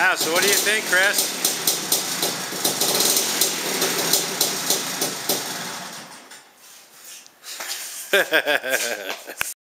Wow, so what do you think, Chris?